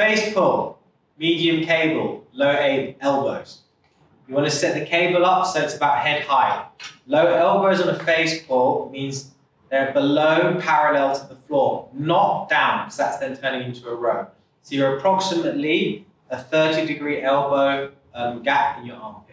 Face pull, medium cable, low elbows. You want to set the cable up so it's about head height. Low elbows on a face pull means they're below parallel to the floor, not down, because that's then turning into a row. So you're approximately a 30 degree elbow um, gap in your armpit.